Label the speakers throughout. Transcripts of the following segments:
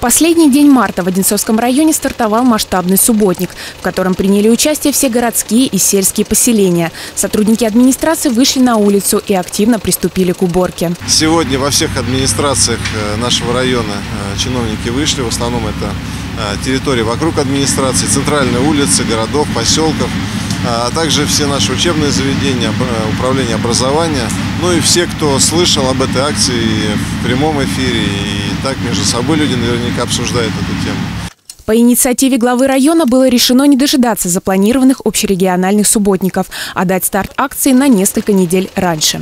Speaker 1: Последний день марта в Одинцовском районе стартовал масштабный субботник, в котором приняли участие все городские и сельские поселения. Сотрудники администрации вышли на улицу и активно приступили к уборке.
Speaker 2: Сегодня во всех администрациях э, нашего района э, чиновники вышли. В основном это э, территории вокруг администрации, центральные улицы, городов, поселков а также все наши учебные заведения, управление образования, ну и все, кто слышал об этой акции в прямом эфире, и так между собой люди наверняка обсуждают эту тему.
Speaker 1: По инициативе главы района было решено не дожидаться запланированных общерегиональных субботников, а дать старт акции на несколько недель раньше.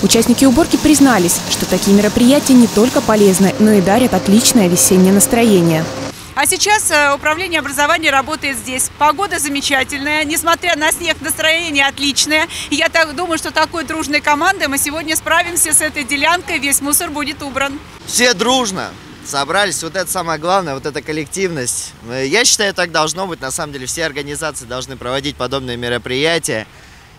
Speaker 1: Участники уборки признались, что такие мероприятия не только полезны, но и дарят отличное весеннее настроение.
Speaker 3: А сейчас э, управление образования работает здесь. Погода замечательная, несмотря на снег, настроение отличное. Я так думаю, что такой дружной командой мы сегодня справимся с этой делянкой, весь мусор будет убран.
Speaker 4: Все дружно собрались, вот это самое главное, вот эта коллективность. Э, я считаю, так должно быть. На самом деле все организации должны проводить подобные мероприятия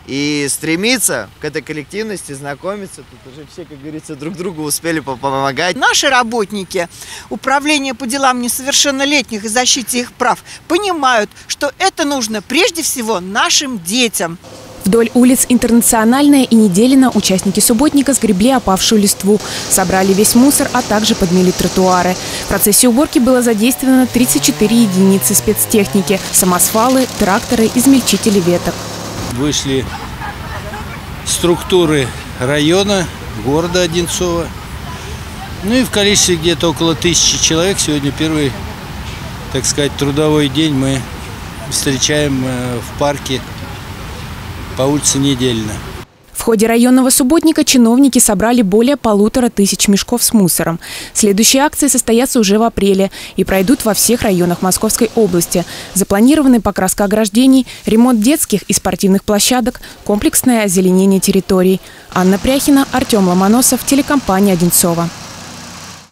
Speaker 4: и стремиться к этой коллективности, знакомиться. Тут уже все, как говорится, друг другу успели помогать.
Speaker 5: Наши работники Управления по делам несовершеннолетних и защите их прав понимают, что это нужно прежде всего нашим детям.
Speaker 1: Вдоль улиц Интернациональная и Неделина участники субботника сгребли опавшую листву, собрали весь мусор, а также подмели тротуары. В процессе уборки было задействовано 34 единицы спецтехники – самосвалы, тракторы, измельчители веток
Speaker 6: вышли структуры района, города Одинцова. Ну и в количестве где-то около тысячи человек сегодня первый, так сказать, трудовой день мы встречаем э, в парке по улице Недельно.
Speaker 1: В ходе районного субботника чиновники собрали более полутора тысяч мешков с мусором. Следующие акции состоятся уже в апреле и пройдут во всех районах Московской области. Запланированы покраска ограждений, ремонт детских и спортивных площадок, комплексное озеленение территорий. Анна Пряхина, Артем Ломоносов, телекомпания «Одинцова».